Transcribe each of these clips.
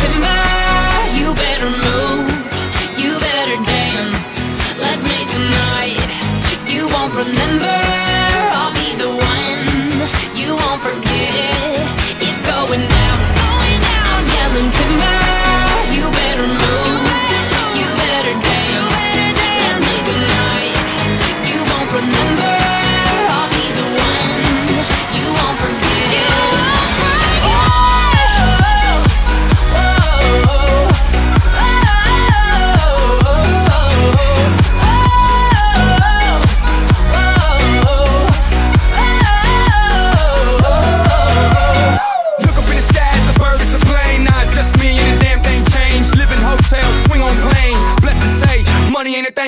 timber You better move, you better dance. Let's make night. You won't remember.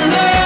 remember